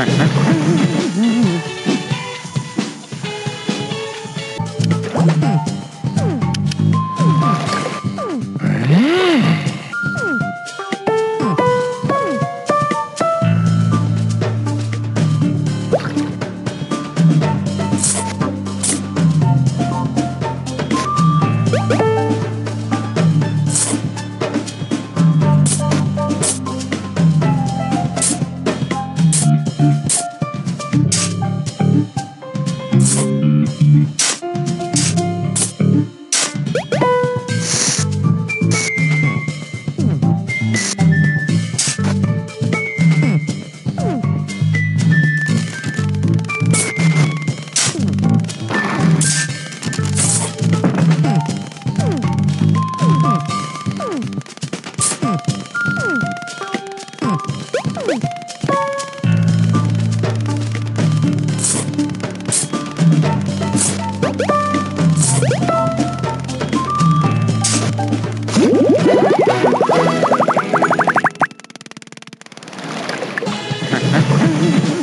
Ha ha. Ooh.